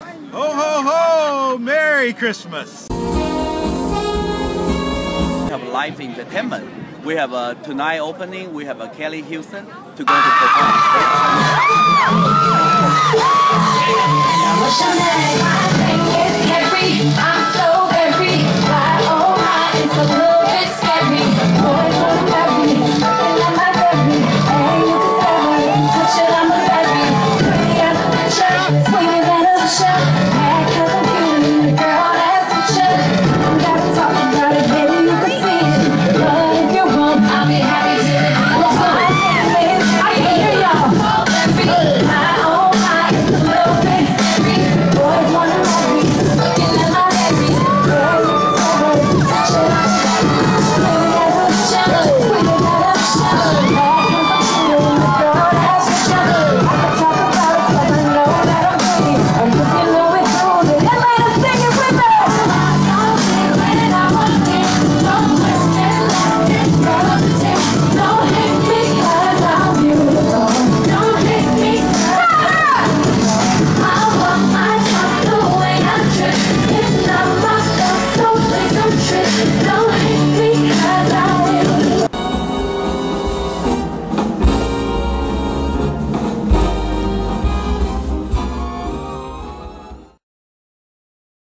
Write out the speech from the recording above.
Ho ho ho! Merry Christmas! We have live entertainment. We have a tonight opening. We have a Keri Hilson to go to perform